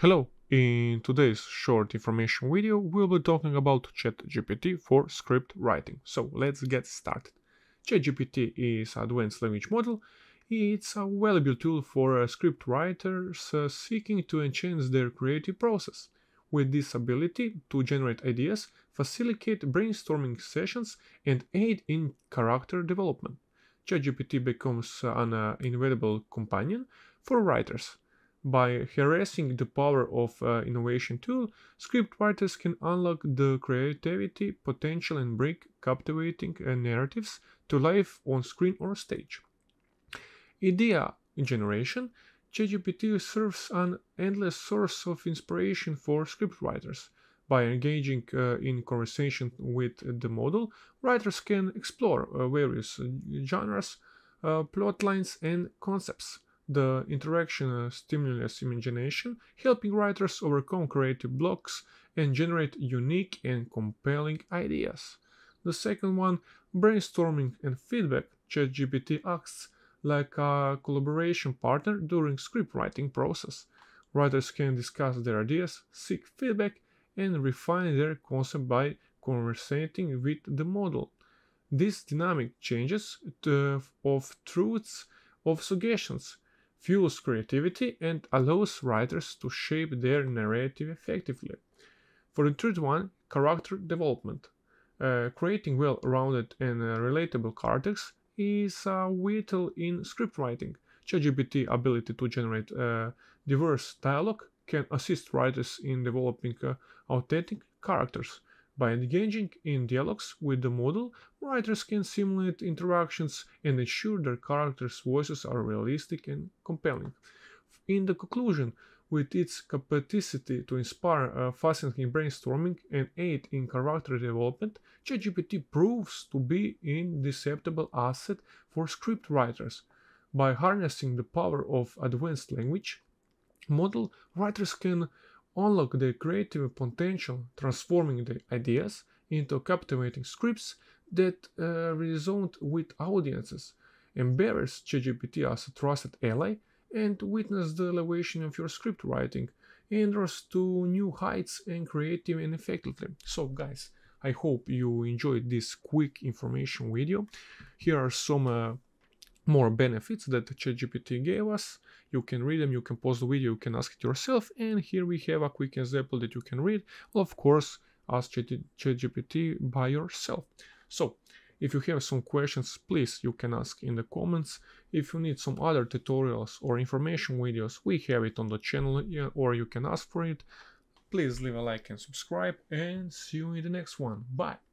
Hello, in today's short information video we'll be talking about ChatGPT for script writing. So let's get started. ChatGPT is an advanced language model. It's a valuable tool for uh, script writers uh, seeking to enhance their creative process. With this ability to generate ideas, facilitate brainstorming sessions, and aid in character development, ChatGPT becomes an uh, invaluable companion for writers by harnessing the power of uh, innovation tool, scriptwriters can unlock the creativity, potential and bring captivating uh, narratives to life on screen or stage. Idea generation, ChatGPT serves an endless source of inspiration for scriptwriters. By engaging uh, in conversation with the model, writers can explore uh, various uh, genres, uh, plot lines, and concepts the interaction uh, stimulates imagination, helping writers overcome creative blocks and generate unique and compelling ideas. The second one, brainstorming and feedback, ChatGPT acts like a collaboration partner during script writing process. Writers can discuss their ideas, seek feedback, and refine their concept by conversating with the model. This dynamic changes uh, of truths of suggestions fuels creativity and allows writers to shape their narrative effectively. For the third one, character development. Uh, creating well-rounded and uh, relatable characters is uh, vital in script writing. ChatGPT ability to generate uh, diverse dialogue can assist writers in developing uh, authentic characters. By engaging in dialogues with the model, writers can simulate interactions and ensure their characters' voices are realistic and compelling. In the conclusion, with its capacity to inspire uh, fascinating brainstorming and aid in character development, ChatGPT proves to be an indisputtable asset for script writers. By harnessing the power of advanced language model, writers can unlock their creative potential, transforming their ideas into captivating scripts that uh, resonate with audiences. Embrace ChatGPT as a trusted ally and witness the elevation of your script writing and rise to new heights and creative and effectively. So guys, I hope you enjoyed this quick information video. Here are some uh, more benefits that ChatGPT gave us. You can read them, you can pause the video, you can ask it yourself, and here we have a quick example that you can read. Well, of course, ask ChatGPT by yourself. So, if you have some questions, please you can ask in the comments. If you need some other tutorials or information videos, we have it on the channel or you can ask for it. Please leave a like and subscribe and see you in the next one. Bye!